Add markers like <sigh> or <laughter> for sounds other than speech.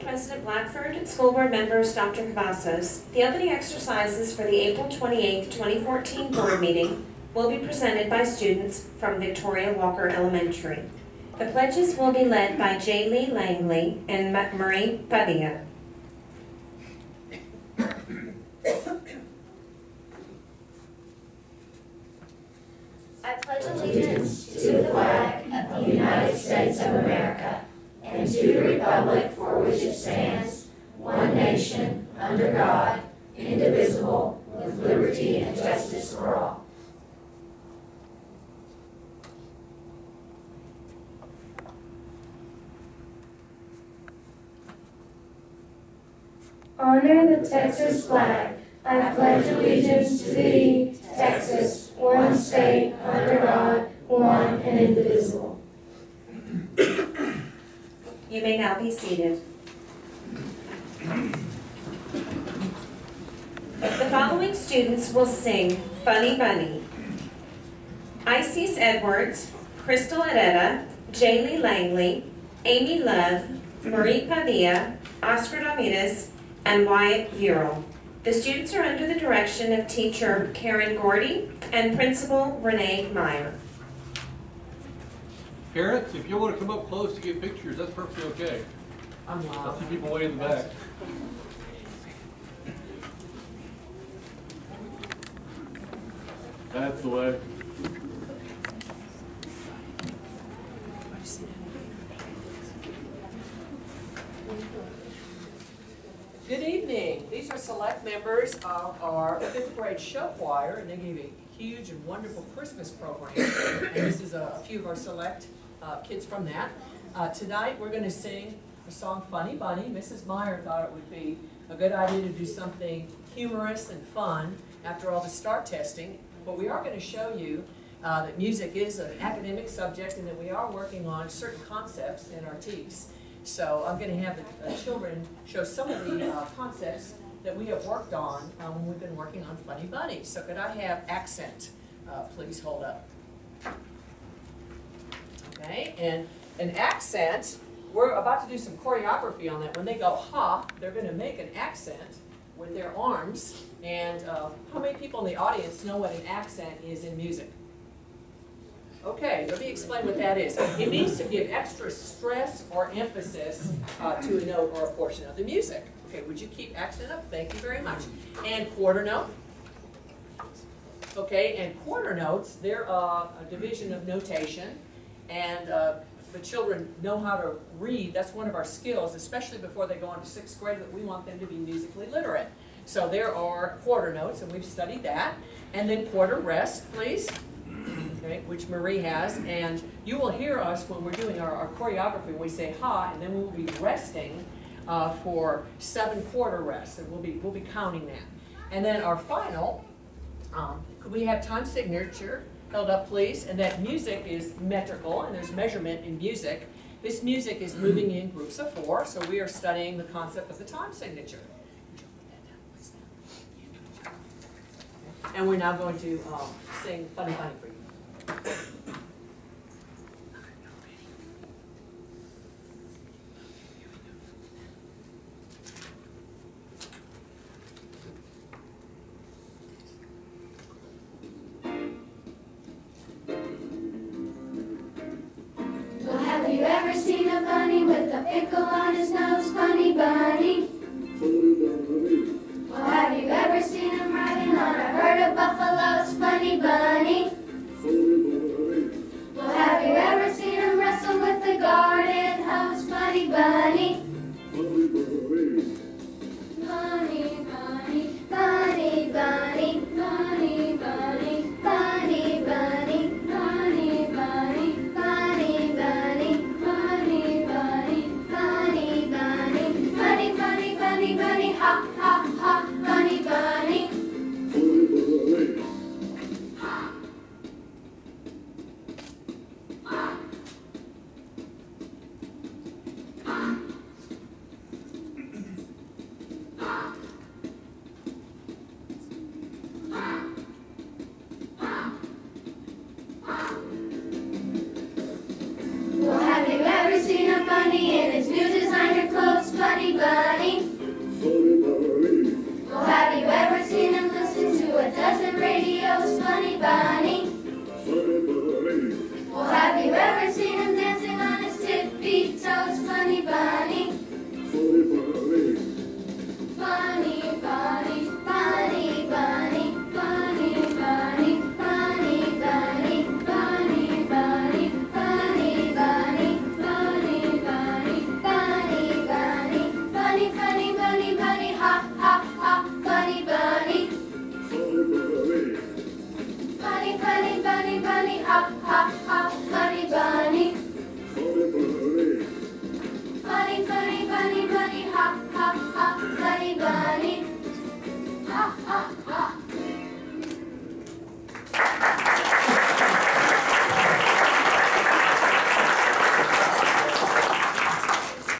President Blackford, School Board members, Dr. Cavazos, the opening exercises for the April 28, 2014 board meeting will be presented by students from Victoria Walker Elementary. The pledges will be led by Jalee Langley and Marie Padilla. I pledge allegiance to the flag of the United States of America to the republic for which it stands, one nation, under God, indivisible, with liberty and justice for all. Honor the Texas flag. I pledge allegiance to thee, be seated. The following students will sing Funny Bunny. Isis Edwards, Krystal Herrera, Jalee Langley, Amy Love, Marie Padilla, Oscar Ramirez, and Wyatt Vyoral. The students are under the direction of teacher Karen Gordy and principal Renee Meyer. Parents, if you want to come up close to get pictures, that's perfectly okay. I'm I loud. see people way in the back. That's the way. Good evening. These are select members of our fifth grade show choir, and they gave a huge and wonderful Christmas program. And this is a a few of our select uh, kids from that. Uh, Tonight, we're going to sing the song Funny Bunny. Mrs. Meyer thought it would be a good idea to do something humorous and fun after all the STAAR testing. But we are going to show you uh, that music is an academic subject and that we are working on certain concepts in our TEKS. So I'm going to have the uh, children show some of the uh, concepts that we have worked on uh, when we've been working on Funny Bunny. So could I have accent, uh, please hold up? Okay, and an accent, we're about to do some choreography on that. When they go ha, they're going to make an accent with their arms. And uh, how many people in the audience know what an accent is in music? Okay, let me explain what that is. It means to give extra stress or emphasis uh, to a note or a portion of the music. Okay, would you keep accent up? Thank you very much. And quarter note. Okay, and quarter notes, they're uh, a division of notation. And uh, the children know how to read. That's one of our skills, especially before they go into sixth grade, that we want them to be musically literate. So there are quarter notes, and we've studied that. And then quarter rest, please <clears throat> okay, which Marie has, and you will hear us when we're doing our, our choreography, we say ha, and then we'll be resting uh, for seven quarter rests, and we'll be, we'll be counting that. And then our final, um, could we have time signature held up, please? And that music is metrical, and there's measurement in music. This music is moving in groups of four, so we are studying the concept of the time signature. And we're now going to um, sing Funny Funny for you. Bunny with a pickle on his nose? Funny bunny. Well,